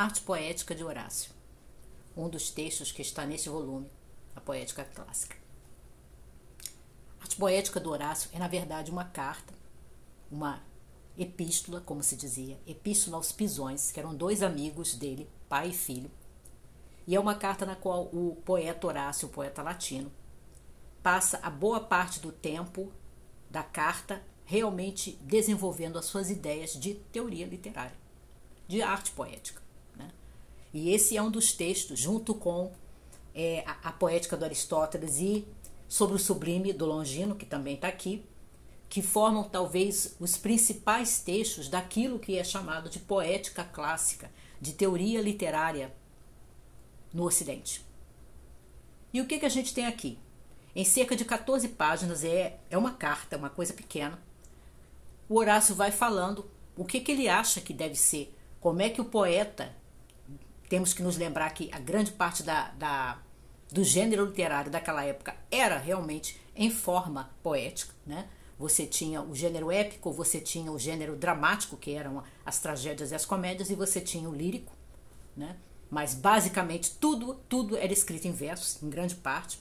Arte Poética de Horácio, um dos textos que está neste volume, a Poética Clássica. A arte poética do Horácio é, na verdade, uma carta, uma epístola, como se dizia, epístola aos pisões, que eram dois amigos dele, pai e filho. E é uma carta na qual o poeta Horácio, o poeta latino, passa a boa parte do tempo da carta realmente desenvolvendo as suas ideias de teoria literária, de arte poética. E esse é um dos textos, junto com é, a, a, poética do Aristóteles e sobre o sublime do Longino, que também está aqui, que formam talvez os principais textos daquilo que é chamado de poética clássica, de teoria literária no Ocidente. E o que, que a gente tem aqui? Em cerca de 14 páginas, é, é uma carta, uma coisa pequena. O Horácio vai falando o que, que ele acha que deve ser, como é que o poeta. Temos que nos lembrar que a grande parte da, da do gênero literário daquela época era realmente em forma poética, né? Você tinha o gênero épico, você tinha o gênero dramático, que eram as tragédias e as comédias, e você tinha o lírico, né? Mas basicamente tudo, tudo era escrito em versos, em grande parte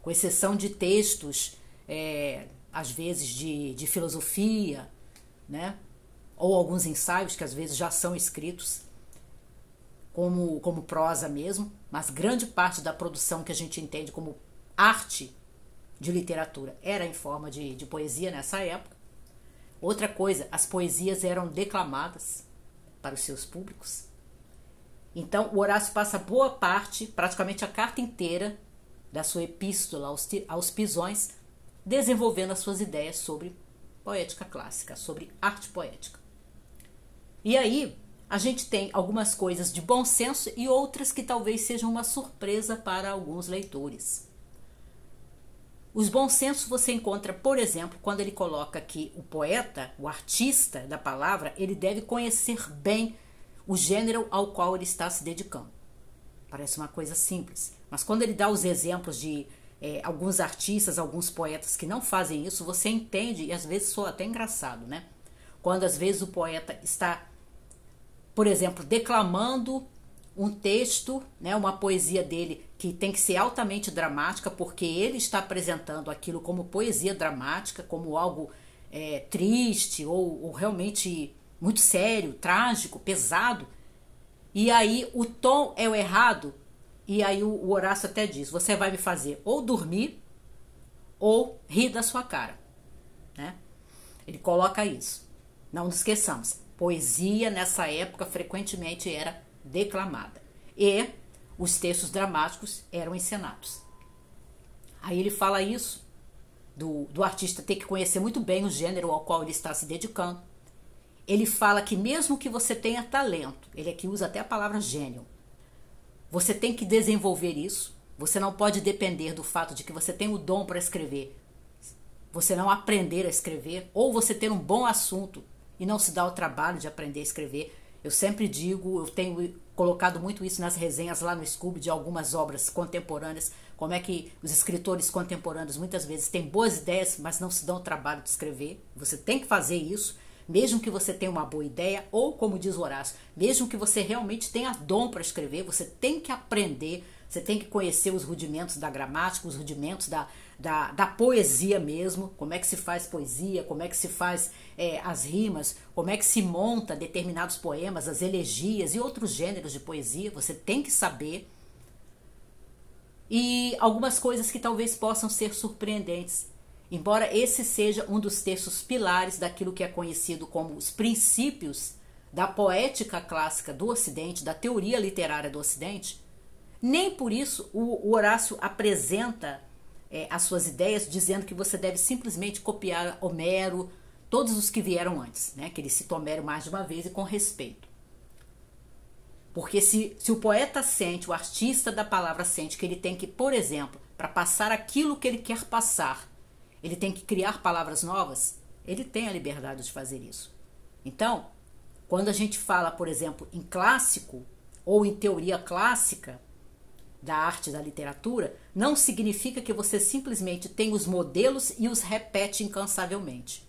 com exceção de textos, é, às vezes de, de filosofia, né? ou alguns ensaios que às vezes já são escritos como, como prosa mesmo, mas grande parte da produção que a gente entende como arte de literatura era em forma de, de poesia nessa época. Outra coisa, as poesias eram declamadas para os seus públicos. Então, o Horácio passa boa parte, praticamente a carta inteira, da sua epístola aos, aos pisões, desenvolvendo as suas ideias sobre poética clássica, sobre arte poética. E aí, a gente tem algumas coisas de bom senso e outras que talvez sejam uma surpresa para alguns leitores. Os bons sensos você encontra, por exemplo, quando ele coloca que o poeta, o artista da palavra, ele deve conhecer bem o gênero ao qual ele está se dedicando. Parece uma coisa simples, mas quando ele dá os exemplos de é, alguns artistas, alguns poetas que não fazem isso, você entende e às vezes soa até engraçado, né? Quando às vezes o poeta está, por exemplo, declamando um texto, né, uma poesia dele que tem que ser altamente dramática, porque ele está apresentando aquilo como poesia dramática, como algo é, triste ou, ou realmente muito sério, trágico, pesado. E aí o tom é o errado, e aí o, o Horácio até diz: você vai me fazer ou dormir ou rir da sua cara. Né? Ele coloca isso. Não nos esqueçamos: poesia nessa época frequentemente era declamada e os textos dramáticos eram encenados. Aí ele fala isso do, do artista ter que conhecer muito bem o gênero ao qual ele está se dedicando. Ele fala que mesmo que você tenha talento, ele aqui usa até a palavra gênio, você tem que desenvolver isso. Você não pode depender do fato de que você tem o dom para escrever. Você não aprender a escrever, ou você ter um bom assunto e não se dar o trabalho de aprender a escrever. Eu sempre digo, eu tenho colocado muito isso nas resenhas lá no Scooby de algumas obras contemporâneas, como é que os escritores contemporâneos muitas vezes têm boas ideias, mas não se dão o trabalho de escrever. Você tem que fazer isso mesmo que você tenha uma boa ideia, ou como diz Horácio, mesmo que você realmente tenha dom para escrever, você tem que aprender, você tem que conhecer os rudimentos da gramática, os rudimentos da, da, da poesia mesmo, como é que se faz poesia, como é que se faz é, as rimas, como é que se monta determinados poemas, as elegias e outros gêneros de poesia, você tem que saber. E algumas coisas que talvez possam ser surpreendentes. Embora esse seja um dos textos pilares daquilo que é conhecido como os princípios da poética clássica do Ocidente, da teoria literária do Ocidente, nem por isso o Horácio apresenta é, as suas ideias dizendo que você deve simplesmente copiar Homero, todos os que vieram antes, né? que ele cita Homero mais de uma vez e com respeito. Porque se, se o poeta sente, o artista da palavra sente que ele tem que, por exemplo, para passar aquilo que ele quer passar, ele tem que criar palavras novas, ele tem a liberdade de fazer isso. Então, quando a gente fala, por exemplo, em clássico ou em teoria clássica da arte da literatura, não significa que você simplesmente tem os modelos e os repete incansavelmente.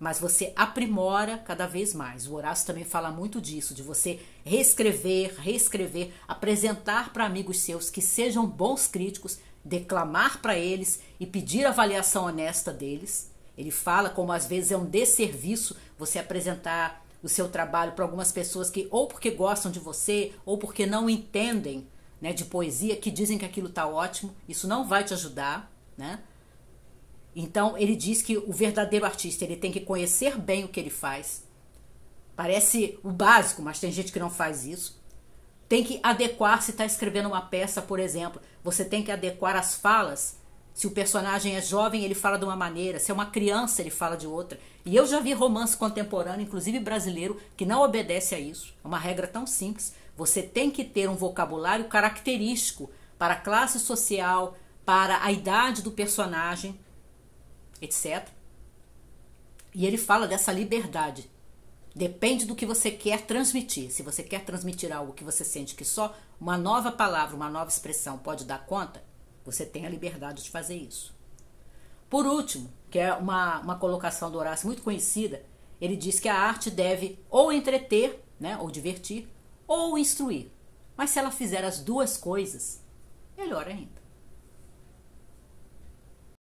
mas você aprimora cada vez mais. O Horácio também fala muito disso, de você reescrever, reescrever, apresentar para amigos seus que sejam bons críticos, declamar para eles e pedir avaliação honesta deles. Ele fala como às vezes é um desserviço você apresentar o seu trabalho para algumas pessoas que ou porque gostam de você ou porque não entendem né, de poesia, que dizem que aquilo está ótimo. Isso não vai te ajudar, né? Então ele diz que o verdadeiro artista ele tem que conhecer bem o que ele faz. Parece o básico, mas tem gente que não faz isso. Tem que adequar se está escrevendo uma peça, por exemplo. Você tem que adequar as falas. Se o personagem é jovem, ele fala de uma maneira. Se é uma criança, ele fala de outra. E eu já vi romance contemporâneo, inclusive brasileiro, que não obedece a isso. É uma regra tão simples. Você tem que ter um vocabulário característico para a classe social, para a idade do personagem etc. E ele fala dessa liberdade. Depende do que você quer transmitir. Se você quer transmitir algo que você sente que só uma nova palavra, uma nova expressão pode dar conta, você tem a liberdade de fazer isso. Por último, que é uma, uma colocação do Horácio muito conhecida, ele diz que a arte deve ou entreter, né, ou divertir, ou instruir. Mas se ela fizer as duas coisas, melhor ainda.